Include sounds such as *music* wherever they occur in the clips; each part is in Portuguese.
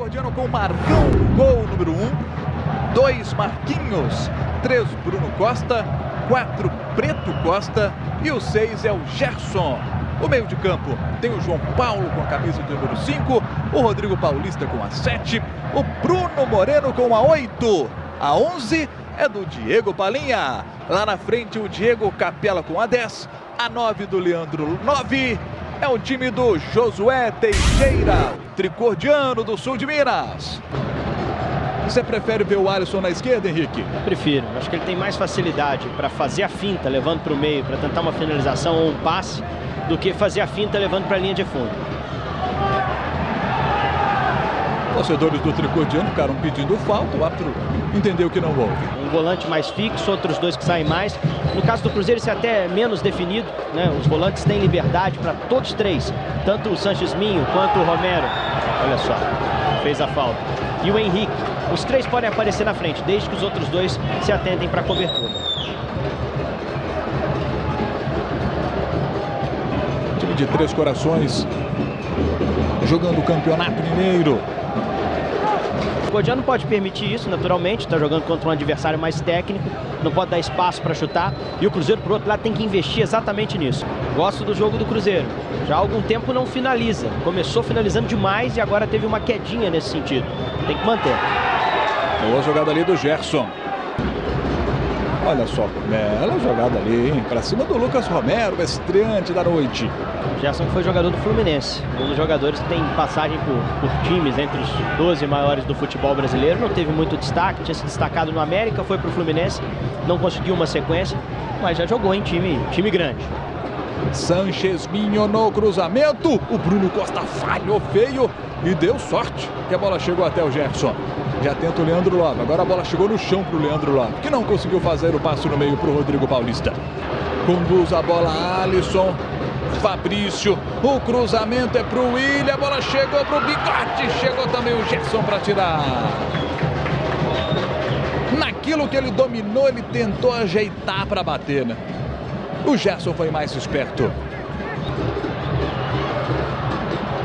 Tricordiano com Marcão, gol número 1. Um. 2 Marquinhos. 3 Bruno Costa. 4 Preto Costa. E o 6 é o Gerson. O meio de campo tem o João Paulo com a camisa de número 5. O Rodrigo Paulista com a 7. O Bruno Moreno com a 8. A 11 é do Diego Palinha. Lá na frente o Diego Capela com a 10. A 9 do Leandro 9 é o time do Josué Teixeira, tricordiano do sul de Minas. Você prefere ver o Alisson na esquerda, Henrique? Prefiro. Acho que ele tem mais facilidade para fazer a finta, levando para o meio, para tentar uma finalização ou um passe, do que fazer a finta levando para a linha de fundo. Torcedores do Tricordiano ficaram pedindo falta, o árbitro entendeu que não houve. Um volante mais fixo, outros dois que saem mais. No caso do Cruzeiro, isso é até menos definido. Né? Os volantes têm liberdade para todos três, tanto o Sanches Minho quanto o Romero. Olha só, fez a falta. E o Henrique. Os três podem aparecer na frente, desde que os outros dois se atentem para a cobertura. Time de Três Corações jogando o Campeonato Mineiro. O Godiano não pode permitir isso, naturalmente, está jogando contra um adversário mais técnico, não pode dar espaço para chutar. E o Cruzeiro, por outro lado, tem que investir exatamente nisso. Gosto do jogo do Cruzeiro. Já há algum tempo não finaliza. Começou finalizando demais e agora teve uma quedinha nesse sentido. Tem que manter. Boa jogada ali do Gerson. Olha só, bela jogada ali, hein? Pra cima do Lucas Romero, estreante da noite. Gerson foi jogador do Fluminense, um dos jogadores que tem passagem por, por, times entre os 12 maiores do futebol brasileiro. Não teve muito destaque, tinha se destacado no América, foi pro Fluminense, não conseguiu uma sequência, mas já jogou em time, time grande. Sanches Minho no cruzamento, o Bruno Costa falhou feio e deu sorte que a bola chegou até o Gerson. Já tenta o Leandro Love. Agora a bola chegou no chão para o Leandro Love, que não conseguiu fazer o passo no meio para o Rodrigo Paulista. Conduz a bola Alisson. Fabrício. O cruzamento é para o William. A bola chegou para o Bigode. Chegou também o Gerson para tirar. Naquilo que ele dominou, ele tentou ajeitar para bater, né? O Gerson foi mais esperto.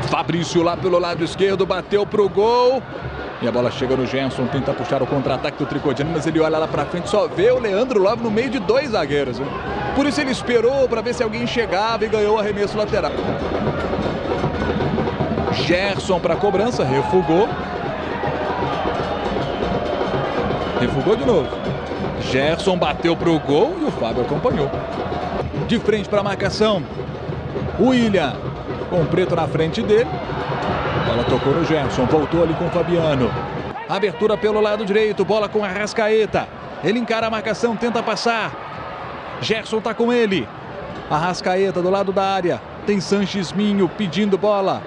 Fabrício lá pelo lado esquerdo, bateu pro gol. E a bola chega no Gerson, tenta puxar o contra-ataque do Tricodiano, mas ele olha lá pra frente, só vê o Leandro Love no meio de dois zagueiros. Por isso ele esperou para ver se alguém chegava e ganhou o arremesso lateral. Gerson para cobrança, refugou. Refugou de novo. Gerson bateu pro gol e o Fábio acompanhou. De frente para a marcação. William com o Preto na frente dele. Bola tocou no Gerson, voltou ali com o Fabiano. Abertura pelo lado direito, bola com a Rascaeta. Ele encara a marcação, tenta passar. Gerson tá com ele. Arrascaeta do lado da área. Tem Sanches Minho pedindo bola.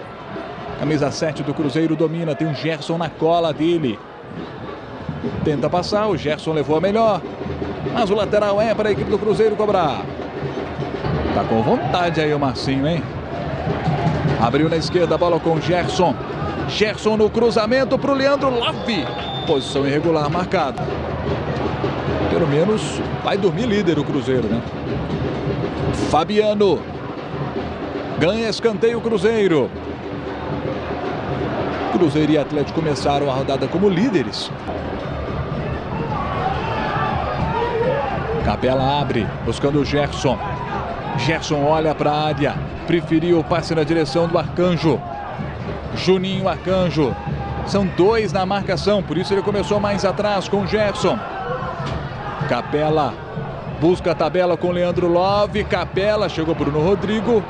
Camisa 7 do Cruzeiro domina, tem o Gerson na cola dele. Tenta passar, o Gerson levou a melhor. Mas o lateral é para a equipe do Cruzeiro cobrar. Tá com vontade aí o Marcinho, hein? Abriu na esquerda a bola com Gerson. Gerson no cruzamento para o Leandro Love. Posição irregular marcada. Pelo menos vai dormir líder o Cruzeiro, né? Fabiano. Ganha escanteio o Cruzeiro. Cruzeiro e Atlético começaram a rodada como líderes. Capela abre, buscando o Gerson. Gerson olha para a área. Preferiu o passe na direção do Arcanjo. Juninho Arcanjo. São dois na marcação, por isso ele começou mais atrás com o Gerson. Capela busca a tabela com Leandro Love. Capela chegou Bruno Rodrigo.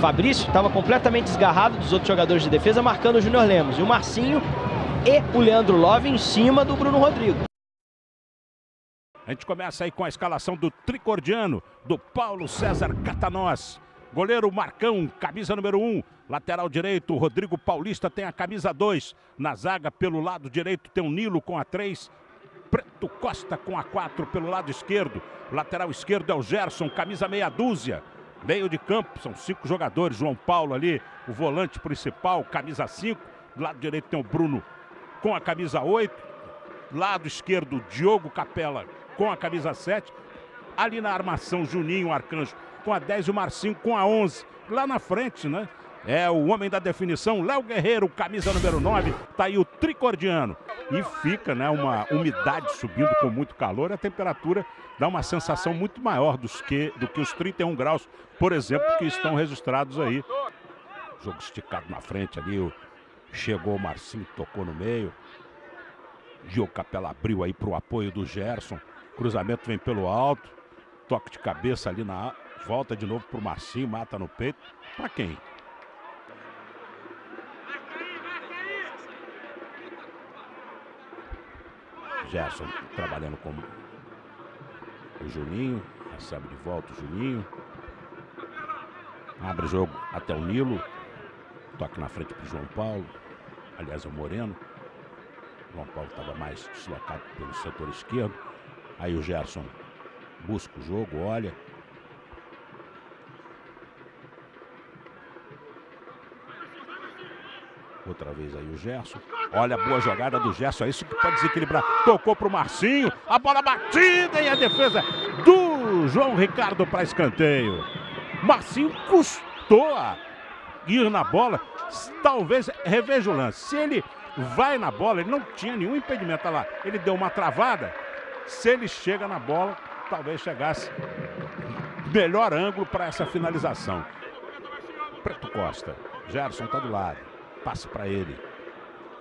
Fabrício estava completamente desgarrado dos outros jogadores de defesa, marcando o Júnior Lemos. E o Marcinho e o Leandro Love em cima do Bruno Rodrigo. A gente começa aí com a escalação do tricordiano, do Paulo César Catanós. Goleiro Marcão, camisa número 1. Um. Lateral direito, Rodrigo Paulista tem a camisa 2. Na zaga, pelo lado direito, tem o Nilo com a 3. Preto Costa com a 4 pelo lado esquerdo. Lateral esquerdo é o Gerson, camisa meia dúzia. Meio de campo, são cinco jogadores. João Paulo ali, o volante principal, camisa 5. Do lado direito tem o Bruno com a camisa 8. Lado esquerdo, Diogo Capela com a camisa 7. Ali na armação, Juninho Arcanjo com a 10 e o Marcinho com a 11. Lá na frente, né? É o homem da definição, Léo Guerreiro, camisa número 9, tá aí o tricordiano. E fica, né, uma umidade subindo com muito calor, a temperatura dá uma sensação muito maior dos que, do que os 31 graus, por exemplo, que estão registrados aí. Jogo esticado na frente ali, chegou o Marcinho, tocou no meio. Gil Capela abriu aí para o apoio do Gerson. Cruzamento vem pelo alto. Toque de cabeça ali na volta de novo para o Marcinho, mata no peito. Para quem? Gerson trabalhando com o Juninho. Recebe de volta o Juninho. Abre o jogo até o Nilo. Toque na frente para o João Paulo. Aliás, é o Moreno. João Paulo estava mais deslocado pelo setor esquerdo. Aí o Gerson busca o jogo, olha. Outra vez aí o Gerson. Olha a boa jogada do Gerson. É isso que pode desequilibrar. Tocou para o Marcinho. A bola batida e a defesa do João Ricardo para escanteio. Marcinho custou a ir na bola. Talvez, reveja o lance. Se ele vai na bola, ele não tinha nenhum impedimento. Olha lá, ele deu uma travada. Se ele chega na bola, talvez chegasse melhor ângulo para essa finalização. Preto Costa. Gerson está do lado. Passa para ele.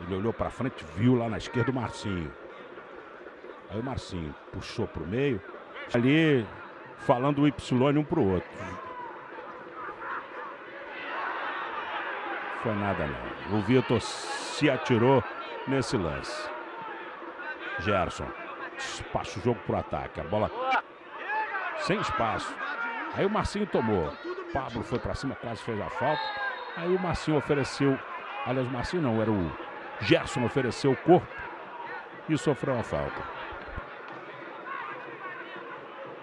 Ele olhou para frente, viu lá na esquerda o Marcinho. Aí o Marcinho puxou para o meio. Ali falando o Y um para o outro. Foi nada não. O Vitor se atirou nesse lance. Gerson despacha o jogo para o ataque. A bola sem espaço. Aí o Marcinho tomou. Pablo foi para cima, quase fez a falta. Aí o Marcinho ofereceu. Aliás, o Marcinho não, era o Gerson ofereceu o corpo e sofreu a falta.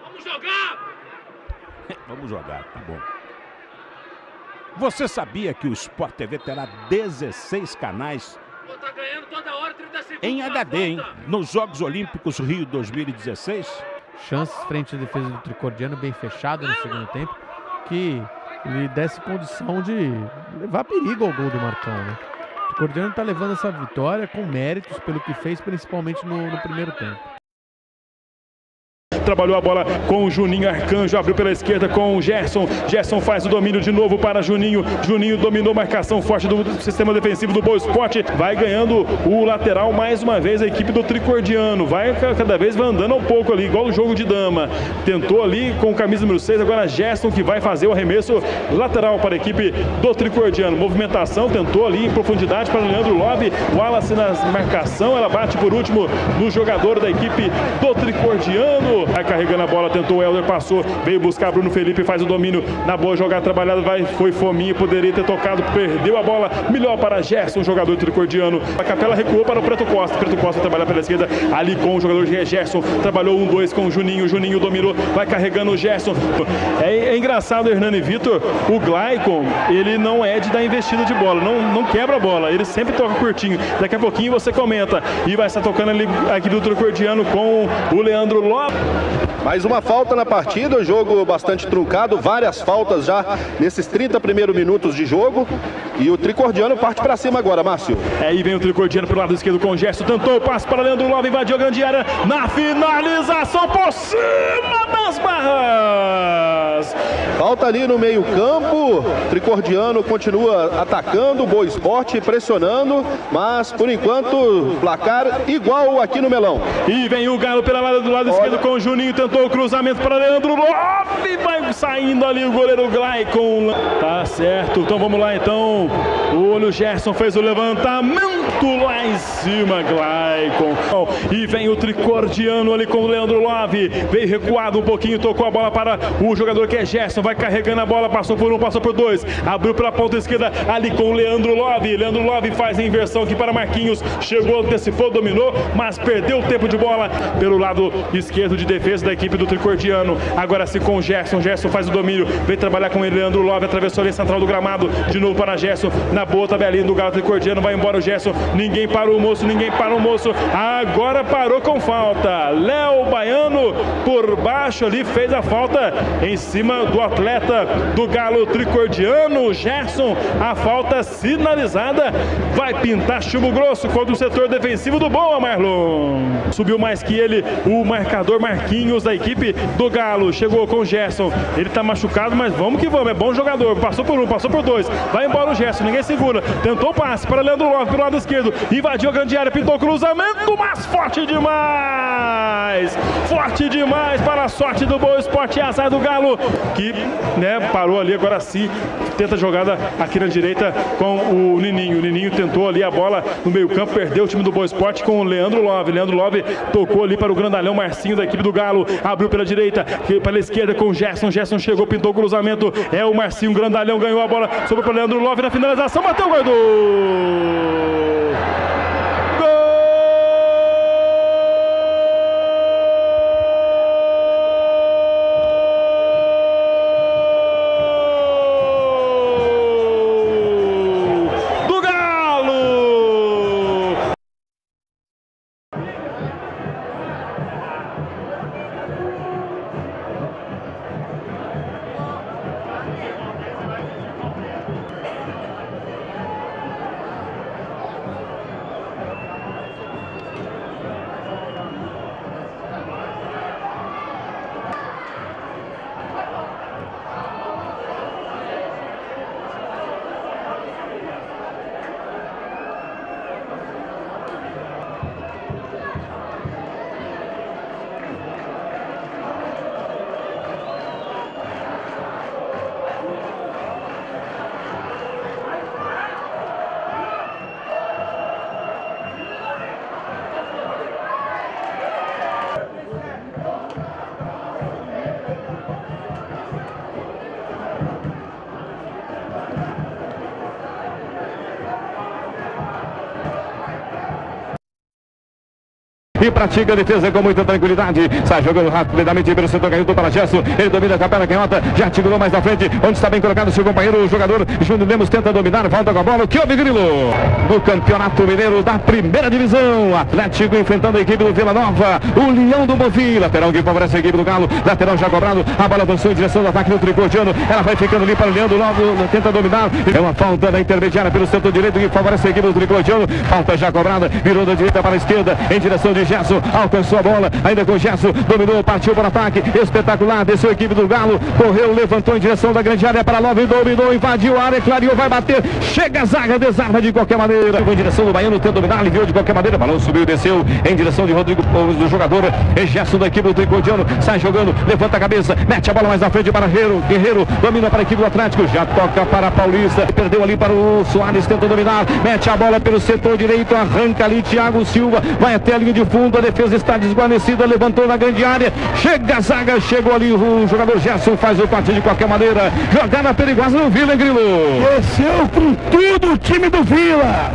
Vamos jogar! *laughs* Vamos jogar, tá bom. Você sabia que o Sport TV terá 16 canais Tá ganhando toda hora, 30 segundos. em HD, hein? Nos Jogos Olímpicos Rio 2016? chances frente à defesa do Tricordiano bem fechada no segundo tempo, que lhe desse condição de levar perigo ao gol do Marcão, né? O Tricordiano está levando essa vitória com méritos pelo que fez, principalmente no, no primeiro tempo. Trabalhou a bola com o Juninho Arcanjo, abriu pela esquerda com o Gerson. Gerson faz o domínio de novo para Juninho. Juninho dominou marcação forte do sistema defensivo do Boa Esporte. Vai ganhando o lateral mais uma vez a equipe do Tricordiano. Vai cada vez vai andando um pouco ali, igual o jogo de dama. Tentou ali com o camisa número 6, agora Gerson que vai fazer o arremesso lateral para a equipe do Tricordiano. Movimentação, tentou ali em profundidade para o Leandro Love. Wallace na marcação, ela bate por último no jogador da equipe do Tricordiano. Vai carregando a bola, tentou o Helder, passou, veio buscar Bruno Felipe, faz o domínio na boa jogada trabalhada, vai, foi fominha, poderia ter tocado, perdeu a bola, melhor para Gerson, jogador tricordiano. A Capela recuou para o Preto Costa, Preto Costa trabalha pela esquerda, ali com o jogador Gerson, trabalhou um, dois com o Juninho, Juninho dominou, vai carregando o Gerson. É, é engraçado, Hernani Vitor, o Glaicon, ele não é de dar investida de bola, não, não quebra a bola, ele sempre toca curtinho. Daqui a pouquinho você comenta e vai estar tocando ali a equipe do tricordiano com o Leandro Lopes. Mais uma falta na partida, jogo bastante truncado, várias faltas já nesses 30 primeiros minutos de jogo. E o Tricordiano parte para cima agora, Márcio. É, aí vem o Tricordiano pelo lado esquerdo com o gesto, tentou o passe para Leandro Love, invadiu a grande área na finalização por cima das barras. Falta ali no meio-campo. Tricordiano continua atacando, Boa Esporte pressionando, mas por enquanto placar igual aqui no Melão. E vem o Galo pela lado do lado esquerdo com o Juninho, tentou o cruzamento para Leandro Love, vai saindo ali o goleiro Glaicon. Tá certo, então vamos lá então. O olho Gerson fez o levantamento lá em cima, Glaicon. E vem o Tricordiano ali com o Leandro Love, veio recuado um pouquinho, tocou a bola para o jogador que é Gerson, vai carregando a bola, passou por um, passou por dois, abriu pela ponta esquerda ali com o Leandro Love. Leandro Love faz a inversão aqui para Marquinhos, chegou, antecipou, dominou, mas perdeu o tempo de bola pelo lado esquerdo de defesa da equipe do Tricordiano. Agora se com o Gerson, Gerson faz o domínio, vem trabalhar com ele, Leandro Love, atravessou a linha central do gramado, de novo para Gerson. Gerson na boa tabelinha do Galo Tricordiano. Vai embora o Gerson. Ninguém para o moço, ninguém para o moço. Agora parou com falta. Léo Baiano por baixo ali fez a falta em cima do atleta do Galo Tricordiano. Gerson, a falta sinalizada. Vai pintar chumbo grosso contra o setor defensivo do Boa, Marlon. Subiu mais que ele o marcador Marquinhos da equipe do Galo. Chegou com Gerson. Ele tá machucado, mas vamos que vamos. É bom jogador. Passou por um, passou por dois. Vai embora o Gerson. Ninguém segura. Tentou o passe para Leandro Love pelo lado esquerdo. Invadiu a grande área. Pintou cruzamento, mas forte demais. Forte demais para a sorte do Boa Esporte e azar do Galo. Que né, parou ali agora sim. Tenta a jogada aqui na direita com o Nininho. O Nininho tentou ali a bola no meio-campo. Perdeu o time do Boa Esporte com o Leandro Love. Leandro Love tocou ali para o grandalhão Marcinho da equipe do Galo. Abriu pela direita, pela esquerda com o Gerson. Gerson chegou, pintou o cruzamento. É o Marcinho, grandalhão, ganhou a bola. Sobrou para o Leandro Love na finalização. Bateu o guardou. E pratica a defesa com muita tranquilidade. Sai jogando rapidamente pelo setor canhoto para Gerson. Ele domina com a perna canhota, já articulou mais na frente, onde está bem colocado seu companheiro, o jogador Júnior Lemos tenta dominar, volta com a bola. Que houve, Grilo? No Campeonato Mineiro da Primeira Divisão, Atlético enfrentando a equipe do Vila Nova, o Leão do Bonfim, lateral que favorece a equipe do Galo, lateral já cobrado, a bola avançou em direção do ataque do Tricordiano, ela vai ficando ali para o Leandro Lobo, tenta dominar, é uma falta na intermediária pelo setor direito que favorece a equipe do Tricordiano, falta já cobrada, virou da direita para a esquerda, em direção de Gerson, alcançou a bola, ainda com Gerson, dominou, partiu para o ataque, espetacular, desceu a equipe do Galo, correu, levantou em direção da grande área para Love, dominou, invadiu a área, clareou, vai bater, chega a zaga, desarma de qualquer maneira, em direção do Baiano, tenta dominar, aliviou de qualquer maneira, balão subiu, desceu, em direção de Rodrigo, do jogador, é Gerson da equipe do Tricordiano, sai jogando, levanta a cabeça, mete a bola mais na frente para Guerreiro, Guerreiro, domina para a equipe do Atlético, já toca para Paulista, perdeu ali para o Soares, tenta dominar, mete a bola pelo setor direito, arranca ali Thiago Silva, vai até a linha de fundo, a defesa está desguarnecida, levantou na grande área, chega a zaga, chegou ali o jogador Gerson, faz o corte de qualquer maneira, jogada perigosa no Vila, Grilo? Desceu com tudo o time do Vila.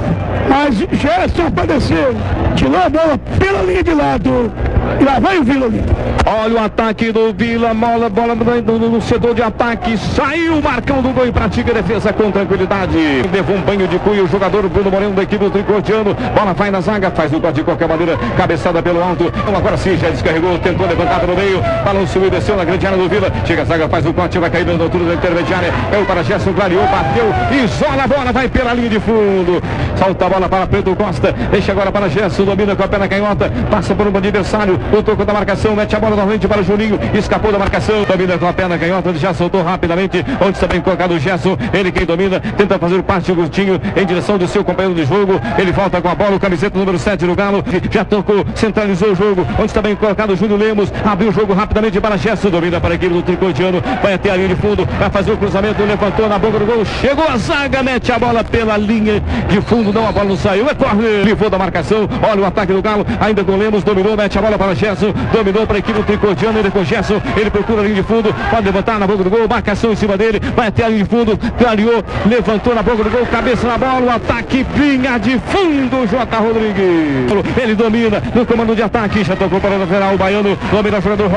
Mas Gerson apareceu. Tirou a bola pela linha de lado. E lá vai o Vila ali. Olha o ataque do Vila, bola, bola no, no, no de ataque, saiu o Marcão do gol e pratica defesa com tranquilidade. Levou um banho de cunho o jogador Bruno Moreno da equipe do Tricordiano, bola vai na zaga, faz o corte de qualquer maneira, cabeçada pelo alto, então agora sim, já descarregou, tentou levantar pelo meio, balão subiu, desceu na grande área do Vila, chega a zaga, faz o corte, vai cair na altura da intermediária, é o para Gerson, clareou, bateu, isola a bola, vai pela linha de fundo, solta a bola para Pedro Costa, deixa agora para Gerson, domina com a perna canhota, passa por um adversário, o toco da marcação, mete a bola novamente para o Juninho, escapou da marcação, domina com a perna canhota, já soltou rapidamente, onde está bem colocado o Gerson, ele quem domina, tenta fazer o passe, o Gustinho, em direção do seu companheiro de jogo, ele volta com a bola, o camiseta número 7 do Galo, já tocou, centralizou o jogo, onde está bem colocado o Júnior Lemos, abriu o jogo rapidamente para Gerson, domina para a equipe do Tricotiano, vai até a linha de fundo, vai fazer o cruzamento, levantou na boca do gol, chegou a zaga, mete a bola pela linha de fundo, não, a bola não saiu, é corner, livrou da marcação, o ataque do Galo, ainda com o Lemos, dominou, mete a bola para Gerson, dominou para a equipe do Tricordiano, ele com Gerson, ele procura a linha de fundo, pode levantar na boca do gol, marcação em cima dele, vai até a linha de fundo, clareou, levantou na boca do gol, cabeça na bola, o ataque, linha de fundo, J. Rodrigues. Ele domina no comando de ataque, já tocou para o lateral, o Baiano, domina o jogador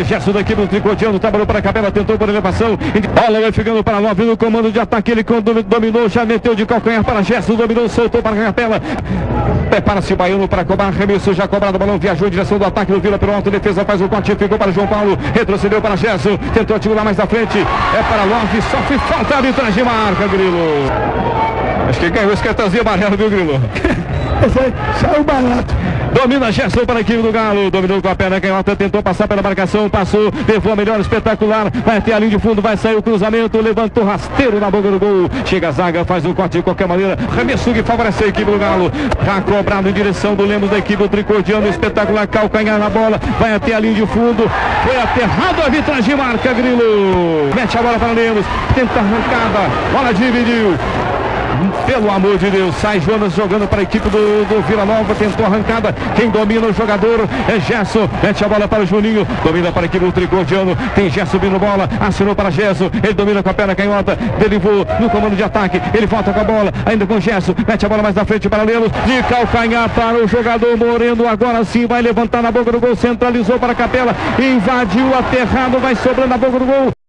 é, Gerson da equipe do Tricordiano, trabalhou para a capela, tentou por elevação, bola vai ficando para Love no comando de ataque, ele dominou, já meteu de calcanhar para Gerson, dominou, soltou para a capela, prepara-se o Baiano para cobrar, remisso já cobrado, o balão viajou em direção do ataque do Vila pelo alto, defesa faz o corte, ficou para João Paulo, retrocedeu para Gerson, tentou atirar mais na frente, é para Love, sofre falta, arbitragem marca, Grilo. Acho que ganhou esse cartãozinho amarelo, viu, Grilo? Saiu barato. Domina Gerson para a equipe do Galo. Dominou com a perna canhota, tentou passar pela marcação, passou, levou a melhor, espetacular. Vai até a linha de fundo, vai sair o cruzamento, levantou rasteiro na boca do gol. Chega a zaga, faz o corte de qualquer maneira. Remesso que favorece a equipe do Galo. Já cobrado em direção do Lemos da equipe do Tricordiano. Espetacular, calcanhar na bola, vai até a linha de fundo. Foi aterrado a arbitragem, marca Grilo. Mete a bola para o Lemos, tenta arrancada, bola dividiu. Pelo amor de Deus, sai Jonas jogando para a equipe do, do Vila Nova, tentou arrancada. Quem domina o jogador é Gerson. Mete a bola para o Juninho, domina para a equipe do Trigordiano. Tem Gerson subindo bola, assinou para Gerson. Ele domina com a perna canhota, derivou no comando de ataque. Ele volta com a bola, ainda com Gerson. Mete a bola mais na frente para Lemos. De calcanhar para o jogador Moreno. Agora sim vai levantar na boca do gol, centralizou para a capela, invadiu, aterrado, vai sobrando na boca do gol.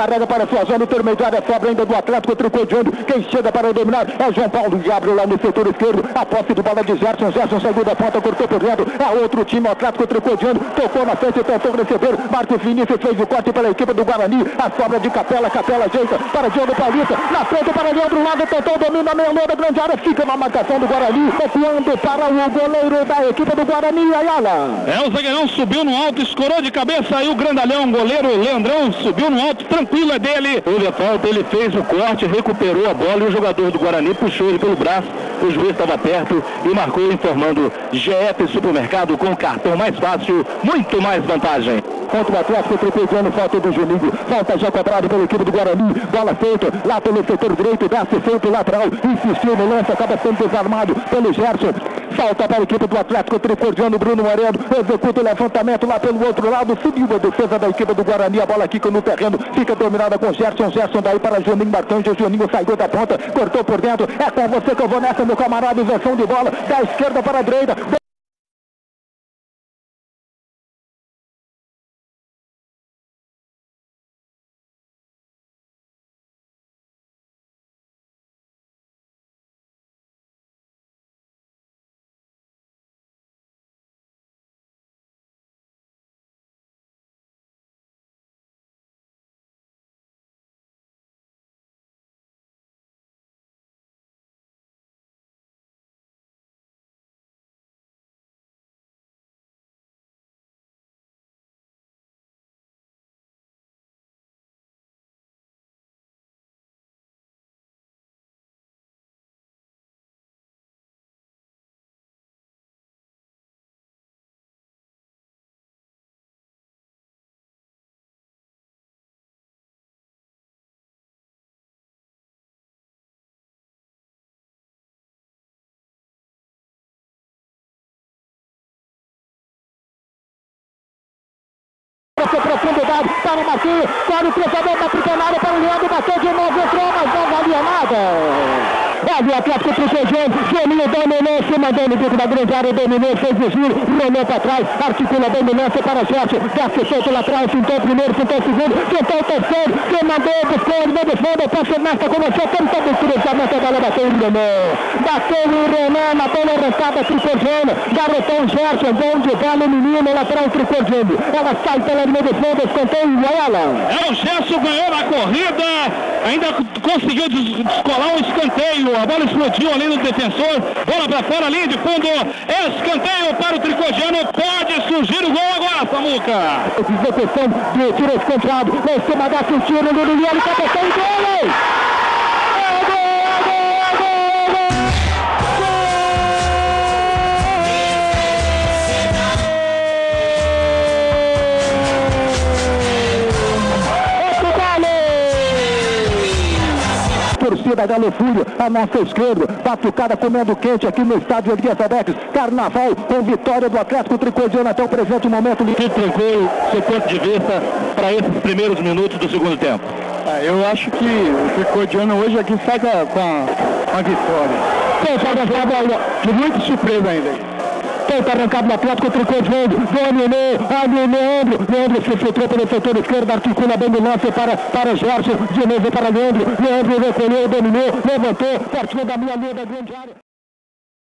Carrega para sua zona intermediária, sobra ainda do Atlético Tricodiano. Quem chega para dominar é João Paulo Diabro lá no setor esquerdo. A posse de bola de Gerson. Gerson saiu da ponta, cortou por dentro. É outro time, o Atlético Tricodiano. Tocou na frente, tentou receber. Marcos Vinícius fez o corte pela equipe do Guarani. A sobra de Capela, Capela ajeita para Diogo Paulista. Na frente para Leandro Lado, tentou domina meia lua da grande área. Fica na marcação do Guarani. Confiando para o goleiro da equipe do Guarani, Ayala. É, o zagueirão subiu no alto, escorou de cabeça aí o grandalhão, goleiro Leandrão subiu no alto, tranquilo é dele. Houve a falta, ele fez o corte, recuperou a bola e o jogador do Guarani puxou ele pelo braço. O juiz estava perto e marcou informando GF Supermercado com cartão mais fácil, muito mais vantagem. Contra o Atlético Tripediano, falta do Juninho. Falta já cobrado pela equipe do Guarani. Bola feita lá pelo setor direito, desce feito lateral. Insistiu no lance, acaba sendo desarmado pelo Gerson. Falta para a equipe do Atlético Tricordiano, Bruno Moreno. Executa o levantamento lá pelo outro lado. Subiu a defesa da equipe do Guarani. A bola quica no terreno. Fica dominada com Gerson. Gerson daí para Juninho. O Juninho saiu da ponta, cortou por dentro. É com você que eu vou nessa, meu camarada. Inversão de bola da esquerda para a direita. Essa profundidade para o Marquinhos, para o cruzamento da para o Leandro, bateu de novo, entrou, mas não valia nada. Olha o Atlético protegendo, Juninho dominou, se mandou no bico da grande área, dominou, fez o giro, rolou para trás, articula a dominância para Jorge, desce solto lá atrás, pintou o primeiro, pintou o segundo, pintou o terceiro, quem mandou, buscou, não defende, passa nesta com você, tentou o cruzamento, a bola bateu em Renan, bateu em Renan, na bola arrancada, tricordiana, garotão Gerson, bom de bola, menino, lateral tricordiano, ela sai pela linha de fundo, escanteio, ela. É, o Gerson ganhou na corrida, ainda conseguiu descolar um escanteio, a bola explodiu ali no defensor, bola para fora, linha de fundo, escanteio para o Tricodiano, pode surgir o gol agora, Samuca. Execução de tiro escanteado, em cima da tiro do Liliano, e gol! Torcida Galo Fúrio, a nossa esquerda, batucada comendo quente aqui no estádio Elias Abetes, Carnaval com vitória do Atlético Tricodiano até o presente momento. Que tranquilo, seu ponto de vista para esses primeiros minutos do segundo tempo. Ah, eu acho que o Tricodiano hoje aqui sai com a, com a vitória. Tenta arrancada, muito surpresa ainda. Tenta arrancada do Atlético Tricodiano, dominou, ali Leandro, Leandro se filtrou pelo setor esquerdo, articula bem o lance para, para Gerson, de novo para Leandro, Leandro recolheu, dominou, levantou, partiu da minha linha da grande área.